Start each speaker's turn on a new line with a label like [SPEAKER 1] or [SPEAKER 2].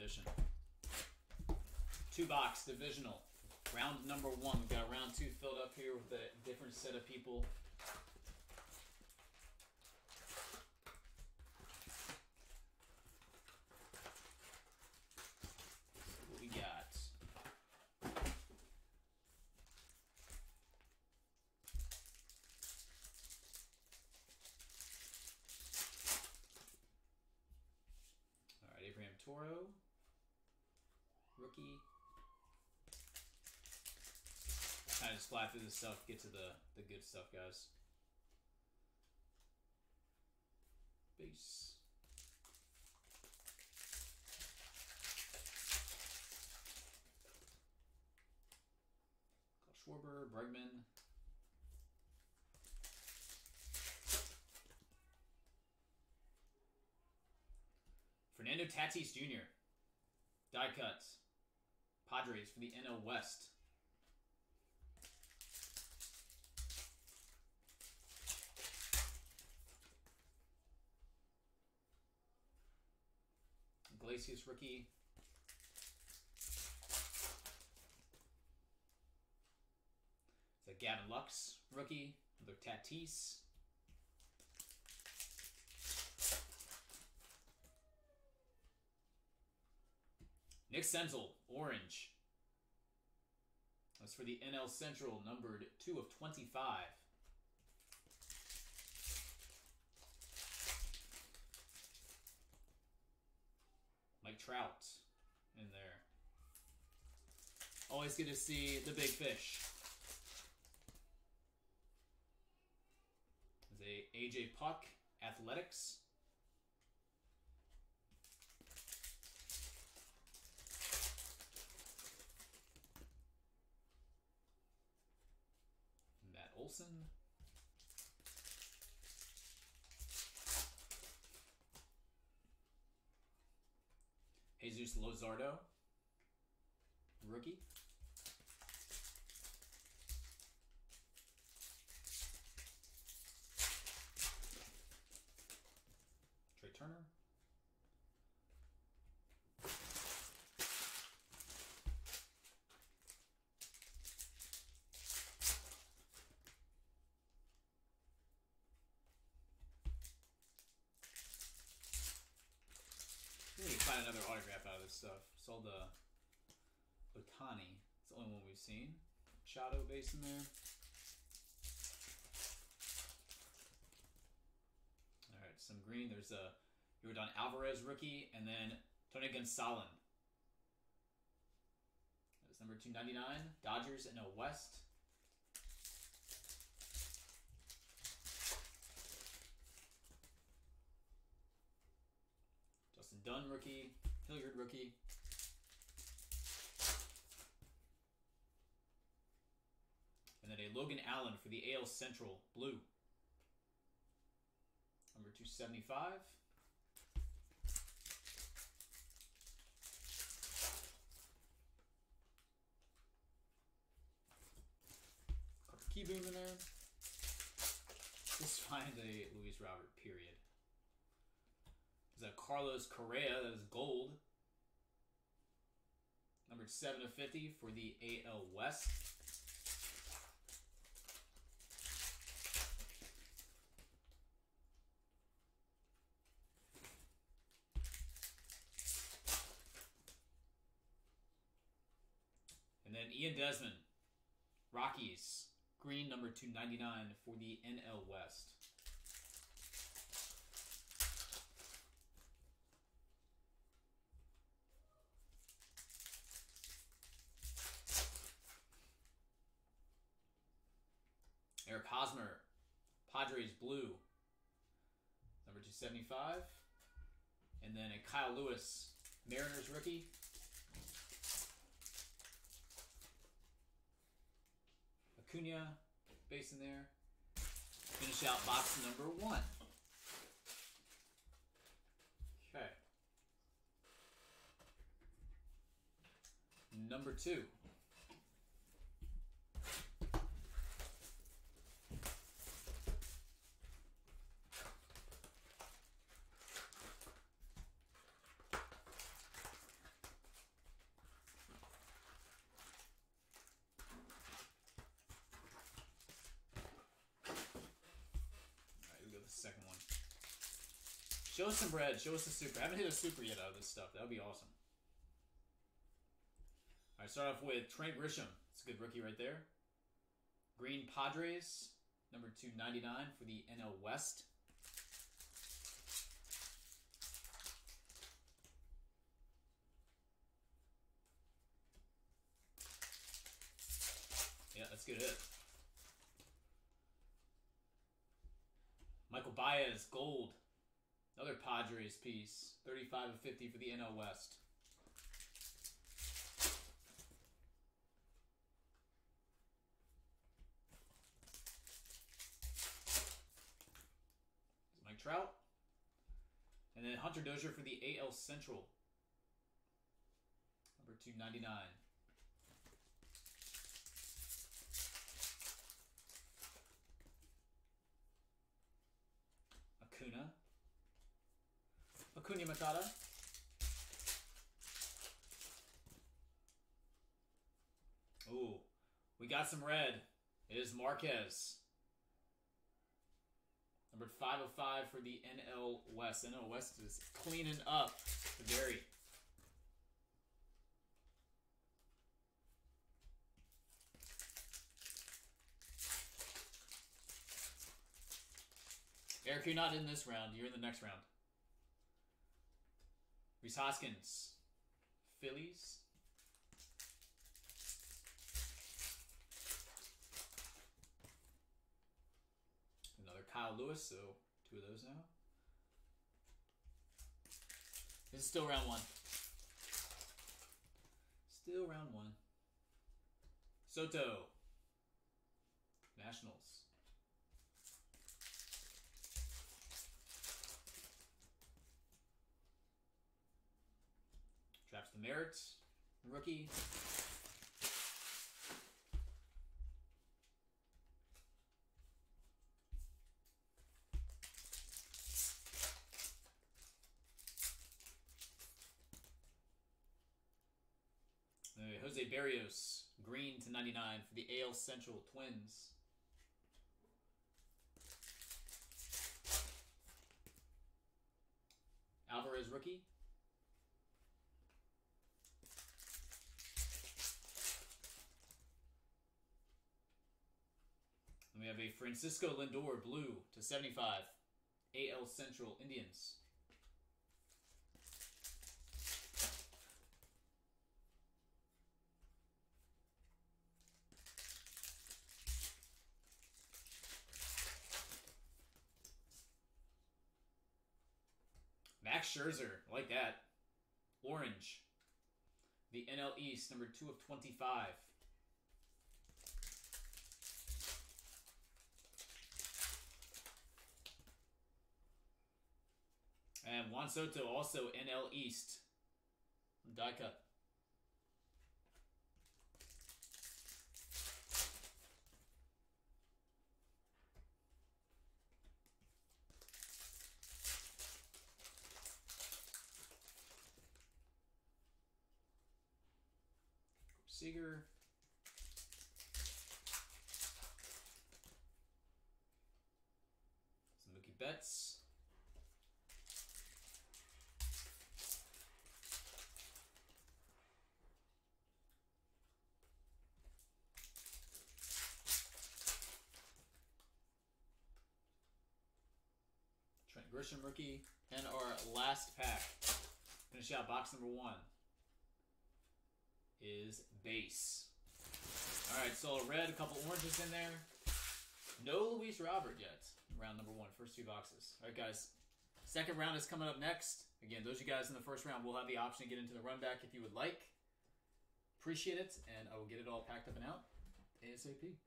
[SPEAKER 1] edition. Two box divisional. Round number one. We've got round two filled up here with a different set of people. we got? All right, Abraham Toro, rookie. Kind of just fly through this stuff, get to the the good stuff, guys. Base. Schwarber, Bregman. Fernando Tatis Jr. Die cuts. Padres for the NL West. Iglesias rookie. It's a Gavin Lux rookie. Another Tatis. Nick Senzel, orange. That's for the NL Central, numbered 2 of 25. Mike Trout in there. Always good to see the big fish. There's a AJ Puk, Athletics. Olson. Jesus Luzardo, rookie. Trea Turner. Find another autograph out of this stuff. Saw the Ohtani. It's the only one we've seen. Shadow base in there. All right, some green. There's a Jordan Alvarez rookie, and then Tony Gonsolin. That's number 299. Dodgers in a West. Dunn rookie. Hilliard rookie. And then a Logan Allen for the AL Central blue. Number 275. Couple key boom in there. Let's find a Luis Robert period. A Carlos Correa that is gold. Number 7 of 50 for the AL West. And then Ian Desmond, Rockies, green number 299 for the NL West. Eric Hosmer, Padres blue, number 275. And then a Kyle Lewis, Mariners rookie. Acuna, base in there. Finish out box number one. Okay. Number two. Show us some bread. Show us the super. I haven't hit a super yet out of this stuff. That would be awesome. All right, start off with Trent Grisham. It's a good rookie right there. Green Padres, number 299 for the NL West. Yeah, that's good hit. Michael Baez, gold. Another Padres piece. 35 of 50 for the NL West. Mike Trout. And then Hunter Dozier for the AL Central. Number 299. Acuna. Acuna Matata. Ooh, we got some red. It is Marquez. Number 505 for the NL West. NL West is cleaning up the dairy. Eric, you're not in this round. You're in the next round. Rhys Hoskins. Phillies. Another Kyle Lewis, so two of those now. This is still round one. Still round one. Soto. Nationals. The merit. Rookie. Uh, Jose Berrios, green to 99 for the AL Central Twins. Alvarez rookie. And we have a Francisco Lindor blue to 75. AL Central Indians. Max Scherzer, I like that. Orange. The NL East, number 2 of 25. And Juan Soto, also NL East. Die cut. Seager. Some Mookie Betts. Trent Grisham rookie. And our last pack. Finish out box number one is base. All right, so a red, a couple oranges in there. No Luis Robert yet. Round number one, first two boxes. All right, guys. Second round is coming up next. Again, those of you guys in the first round will have the option to get into the run back if you would like. Appreciate it, and I will get it all packed up and out ASAP.